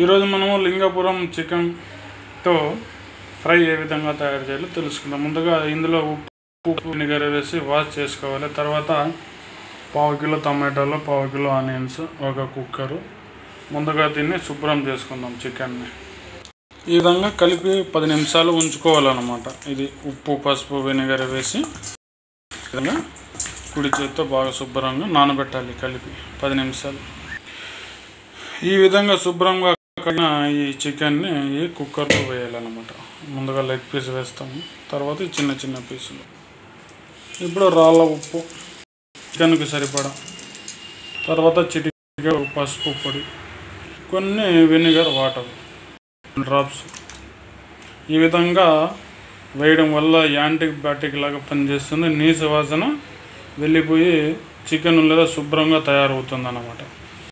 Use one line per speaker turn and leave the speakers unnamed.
ఈరోజు మనము లింగాపురం చికెన్తో ఫ్రై ఏ విధంగా తయారు చేయాలో తెలుసుకుందాం. ముందుగా ఇందులో ఉప్పు వినిగర్ వేసి వాష్ చేసుకోవాలి. తర్వాత పావు కిలో టమాటాలు పావు కిలో ఆనియన్స్ ఒక కుక్కరు. ముందుగా దీన్ని శుభ్రం చేసుకుందాం చికెన్ని. ఈ విధంగా కలిపి పది నిమిషాలు ఉంచుకోవాలన్నమాట. ఇది ఉప్పు పసుపు వెనిగర్ వేసి విధంగా కుడి చేత్తో బాగా శుభ్రంగా నానబెట్టాలి కలిపి పది నిమిషాలు. ఈ విధంగా శుభ్రంగా ఈ చికెన్ని ఈ కుక్కర్లో వేయాలన్నమాట. ముందుగా లెగ్ పీస్ వేస్తాము. తర్వాత చిన్న చిన్న పీసులు. ఇప్పుడు రాళ్ళ ఉప్పు చికెన్కి సరిపడా. తర్వాత చిటిక పసుపు పొడి కొన్ని వెనిగర్ వాటర్ డ్రాప్స్ ఈ విధంగా వేయడం వల్ల యాంటీబయాటిక్ లాగా పనిచేస్తుంది. నీసు వాసన వెళ్ళిపోయి చికెన్ లేదా శుభ్రంగా తయారవుతుంది అన్నమాట